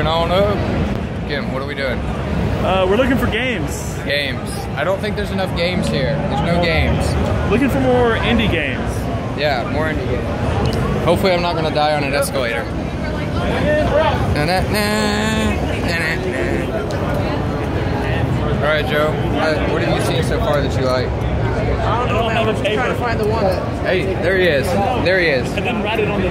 moving on up. Kim, what are we doing? Uh, we're looking for games. Games. I don't think there's enough games here. There's no games. Looking for more indie games. Yeah, more indie games. Hopefully I'm not gonna die on an escalator. Na, na, na, na. All right, Joe. Uh, what have you seen so far that you like? I don't know, man. I'm just trying to find the one. Hey, there he is. There he is. And then write it on the